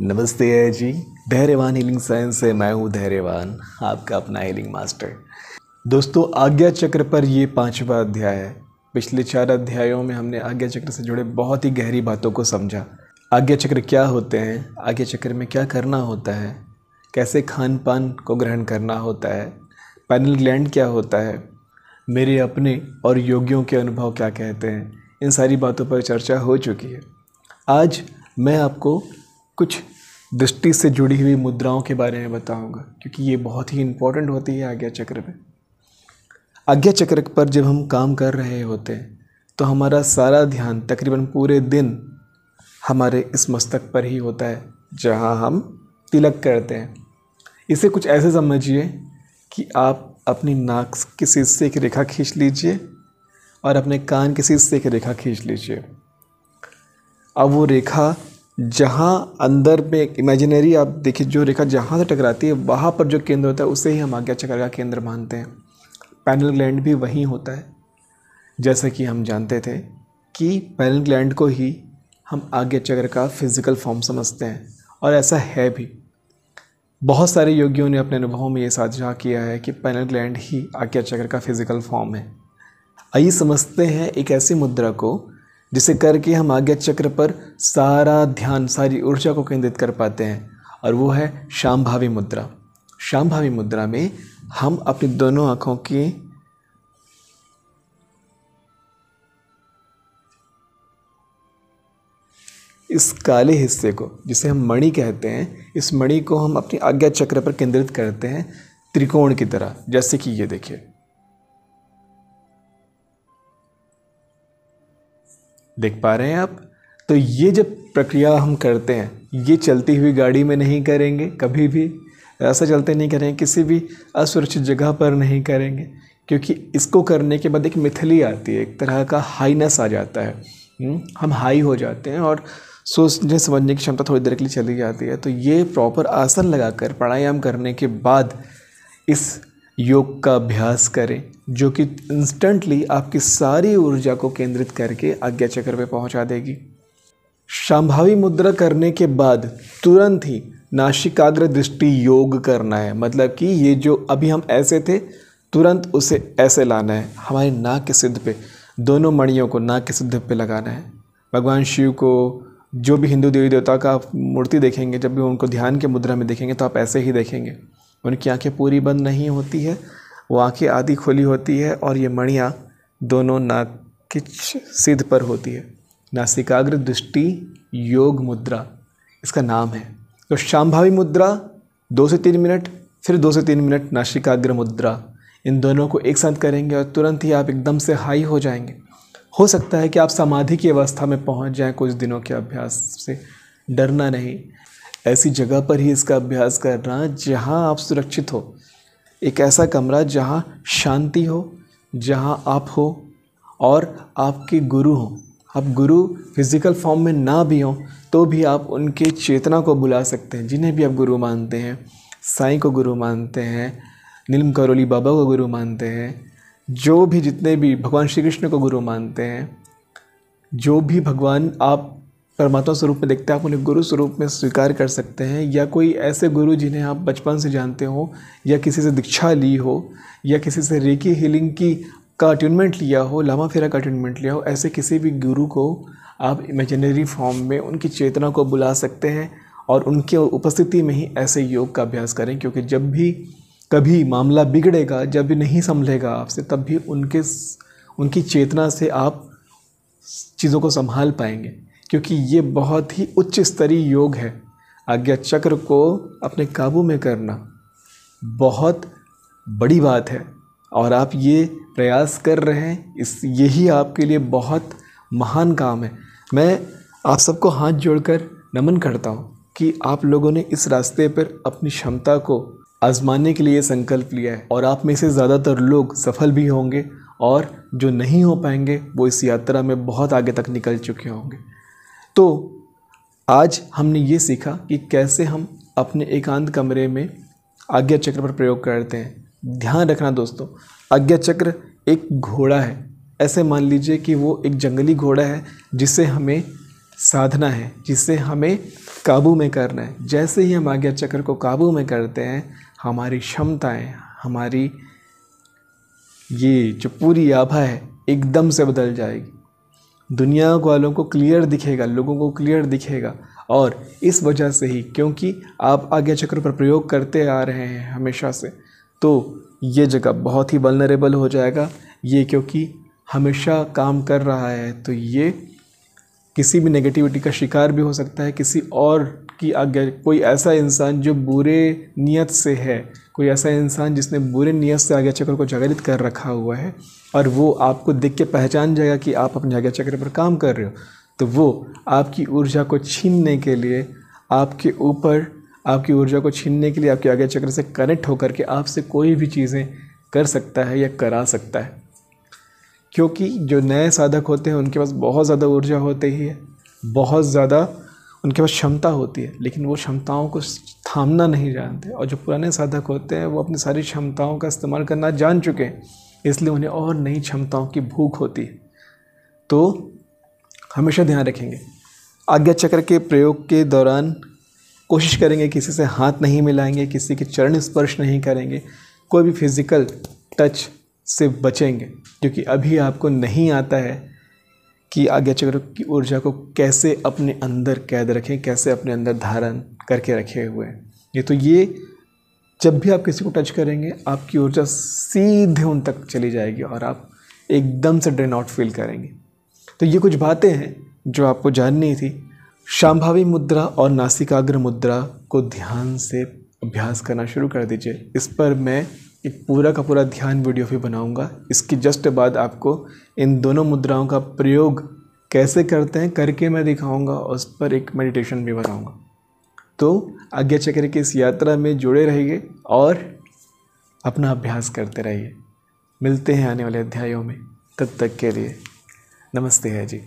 नमस्ते है जी धैर्यवान हीलिंग साइंस से मैं हूँ धैर्यवान, आपका अपना हीलिंग मास्टर दोस्तों, आज्ञा चक्र पर ये पांचवा अध्याय है। पिछले चार अध्यायों में हमने आज्ञा चक्र से जुड़े बहुत ही गहरी बातों को समझा। आज्ञा चक्र क्या होते हैं? आज्ञा चक्र में क्या करना होता है? कैसे खान पान को ग्रहण करना होता है? पैनल ग्लैंड क्या होता है? मेरे अपने और योगियों के अनुभव क्या कहते हैं? इन सारी बातों पर चर्चा हो चुकी है। आज मैं आपको कुछ दृष्टि से जुड़ी हुई मुद्राओं के बारे में बताऊँगा, क्योंकि ये बहुत ही इम्पोर्टेंट होती है आज्ञा चक्र में आज्ञा चक्र पर जब हम काम कर रहे होते हैं तो हमारा सारा ध्यान तकरीबन पूरे दिन हमारे इस मस्तक पर ही होता है, जहाँ हम तिलक करते हैं। इसे कुछ ऐसे समझिए कि आप अपनी नाक के सीध से एक रेखा खींच लीजिए और अपने कान के सीध से एक रेखा खींच लीजिए। अब वो रेखा जहाँ अंदर में एक इमेजिनरी आप देखिए, जो रेखा जहाँ से टकराती है, वहाँ पर जो केंद्र होता है, उसे ही हम आज्ञा चक्र का केंद्र मानते हैं। पैनल ग्लैंड भी वहीं होता है। जैसा कि हम जानते थे कि पैनल ग्लैंड को ही हम आज्ञा चक्र का फ़िज़िकल फॉर्म समझते हैं, और ऐसा है भी। बहुत सारे योगियों ने अपने अनुभवों में ये साझा किया है कि पैनल ग्लैंड ही आज्ञा चक्र का फ़िज़िकल फॉर्म है। आइए समझते हैं एक ऐसी मुद्रा को जिसे करके हम आज्ञा चक्र पर सारा ध्यान, सारी ऊर्जा को केंद्रित कर पाते हैं, और वो है शाम भावी मुद्रा। शाम भावी मुद्रा में हम अपनी दोनों आँखों की इस काले हिस्से को, जिसे हम मणि कहते हैं, इस मणि को हम अपनी आज्ञा चक्र पर केंद्रित करते हैं त्रिकोण की तरह। जैसे कि ये देखिए। देख पा रहे हैं आप? तो ये जब प्रक्रिया हम करते हैं ये चलती हुई गाड़ी में नहीं करेंगे कभी भी ऐसा चलते नहीं करेंगे किसी भी असुरक्षित जगह पर नहीं करेंगे क्योंकि इसको करने के बाद एक मिथली आती है एक तरह का हाईनेस आ जाता है। हम्म, हम हाई हो जाते हैं और सोचने समझने की क्षमता थोड़ी देर के लिए चली जाती है। तो ये प्रॉपर आसन लगाकर प्राणायाम करने के बाद इस योग का अभ्यास करें। जो कि इंस्टेंटली आपकी सारी ऊर्जा को केंद्रित करके आज्ञा चक्र पे पहुँचा देगी। संभावी मुद्रा करने के बाद तुरंत ही नाशिकाग्र दृष्टि योग करना है। मतलब कि ये जो अभी हम ऐसे थे, तुरंत उसे ऐसे लाना है। हमारे नाक के सिद्ध पे, दोनों मणियों को नाक के सिद्ध पे लगाना है। भगवान शिव को जो भी हिंदू देवी देवता का मूर्ति देखेंगे, जब भी उनको ध्यान के मुद्रा में देखेंगे तो आप ऐसे ही देखेंगे। उनकी आँखें पूरी बंद नहीं होती है। वो आँखें आधी खुली होती है और ये मणियाँ दोनों नाक के सिद्ध पर होती है। नासिकाग्र दृष्टि योग मुद्रा, इसका नाम है। तो शाम्भावी मुद्रा, दो से तीन मिनट, फिर दो से तीन मिनट नासिकाग्र मुद्रा। इन दोनों को एक साथ करेंगे और तुरंत ही आप एकदम से हाई हो जाएँगे। हो सकता है कि आप समाधि की अवस्था में पहुँच जाएँ कुछ दिनों के अभ्यास से। डरना नहीं। ऐसी जगह पर ही इसका अभ्यास करना जहाँ आप सुरक्षित हो। एक ऐसा कमरा जहाँ शांति हो, जहाँ आप हो और आपके गुरु हों। आप गुरु फ़िज़िकल फॉर्म में ना भी हों तो भी आप उनके चेतना को बुला सकते हैं, जिन्हें भी आप गुरु मानते हैं। साईं को गुरु मानते हैं, नीलम करोली बाबा को गुरु मानते हैं, जो भी जितने भी भगवान श्री कृष्ण को गुरु मानते हैं, जो भी भगवान आप परमात्मा स्वरूप में देखते हैं, आप उन्हें गुरु स्वरूप में स्वीकार कर सकते हैं, या कोई ऐसे गुरु जिन्हें आप बचपन से जानते हो, या किसी से दीक्षा ली हो, या किसी से रेकी हीलिंग की का अट्यूनमेंट लिया हो, लामा फेरा का अट्यूनमेंट लिया हो, ऐसे किसी भी गुरु को आप इमेजिनरी फॉर्म में उनकी चेतना को बुला सकते हैं और उनके उपस्थिति में ही ऐसे योग का अभ्यास करें, क्योंकि जब भी कभी मामला बिगड़ेगा, जब भी नहीं संभलेगा आपसे, तब भी उनके उनकी चेतना से आप चीज़ों को संभाल पाएँगे। क्योंकि ये बहुत ही उच्च स्तरीय योग है। आज्ञा चक्र को अपने काबू में करना बहुत बड़ी बात है। और आप ये प्रयास कर रहे हैं, इस यही आपके लिए बहुत महान काम है। मैं आप सबको हाथ जोड़कर नमन करता हूँ कि आप लोगों ने इस रास्ते पर अपनी क्षमता को आजमाने के लिए संकल्प लिया है। और आप में से ज़्यादातर लोग सफल भी होंगे और जो नहीं हो पाएँगे, वो इस यात्रा में बहुत आगे तक निकल चुके होंगे। तो आज हमने ये सीखा कि कैसे हम अपने एकांत कमरे में आज्ञा चक्र पर प्रयोग करते हैं। ध्यान रखना दोस्तों, आज्ञा चक्र एक घोड़ा है। ऐसे मान लीजिए कि वो एक जंगली घोड़ा है, जिसे हमें साधना है, जिसे हमें काबू में करना है। जैसे ही हम आज्ञा चक्र को काबू में करते हैं, हमारी क्षमताएँ, हमारी ये जो पूरी आभा है, एकदम से बदल जाएगी। दुनिया वालों को क्लियर दिखेगा, लोगों को क्लियर दिखेगा। और इस वजह से ही, क्योंकि आप आज्ञा चक्र पर प्रयोग करते आ रहे हैं हमेशा से तो ये जगह बहुत ही वलनरेबल हो जाएगा। ये क्योंकि हमेशा काम कर रहा है तो ये किसी भी नेगेटिविटी का शिकार भी हो सकता है, किसी और की आज्ञा। कोई ऐसा इंसान जो बुरे नियत से है, कोई ऐसा इंसान जिसने बुरे नियत से आज्ञा चक्र को जागृत कर रखा हुआ है और वो आपको देख के पहचान जाएगा कि आप अपने आज्ञा चक्र पर काम कर रहे हो तो वो आपकी ऊर्जा को छीनने के लिए, आपके ऊपर, आपकी ऊर्जा को छीनने के लिए आपके आज्ञा चक्र से कनेक्ट होकर के आपसे कोई भी चीज़ें कर सकता है या करा सकता है। क्योंकि जो नए साधक होते हैं, उनके पास बहुत ज़्यादा ऊर्जा होती ही है, बहुत ज़्यादा उनके पास क्षमता होती है, लेकिन वो क्षमताओं को थामना नहीं जानते। और जो पुराने साधक होते हैं, वो अपनी सारी क्षमताओं का इस्तेमाल करना जान चुके हैं, इसलिए उन्हें और नई क्षमताओं की भूख होती है। तो हमेशा ध्यान रखेंगे। आज्ञा चक्र के प्रयोग के दौरान कोशिश करेंगे, किसी से हाथ नहीं मिलाएँगे, किसी के चरण स्पर्श नहीं करेंगे, कोई भी फ़िज़िकल टच से बचेंगे, क्योंकि अभी आपको नहीं आता है कि आज्ञा चक्र की ऊर्जा को कैसे अपने अंदर कैद रखें, कैसे अपने अंदर धारण करके रखे हुए ये तो ये, जब भी आप किसी को टच करेंगे, आपकी ऊर्जा सीधे उन तक चली जाएगी और आप एकदम से ड्रेन आउट फील करेंगे। तो ये कुछ बातें हैं जो आपको जाननी थी। शाम्भावी मुद्रा और नासिकाग्र मुद्रा को ध्यान से अभ्यास करना शुरू कर दीजिए। इस पर मैं एक पूरा का पूरा ध्यान वीडियो भी बनाऊँगा। इसकी जस्ट बाद आपको इन दोनों मुद्राओं का प्रयोग कैसे करते हैं करके मैं दिखाऊँगा और उस पर एक मेडिटेशन भी बनाऊँगा। तो आज्ञा चक्र की इस यात्रा में जुड़े रहिए और अपना अभ्यास करते रहिए। मिलते हैं आने वाले अध्यायों में। तब तक के लिए नमस्ते है जी।